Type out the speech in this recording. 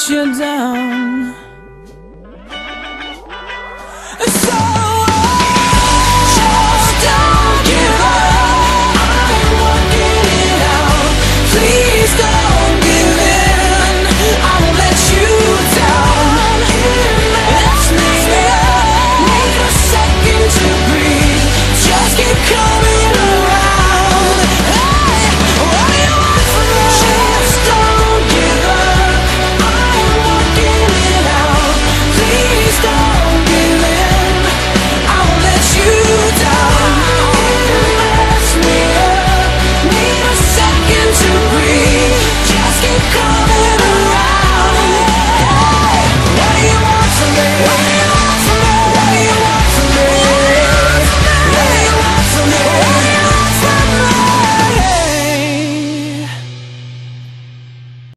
let you down.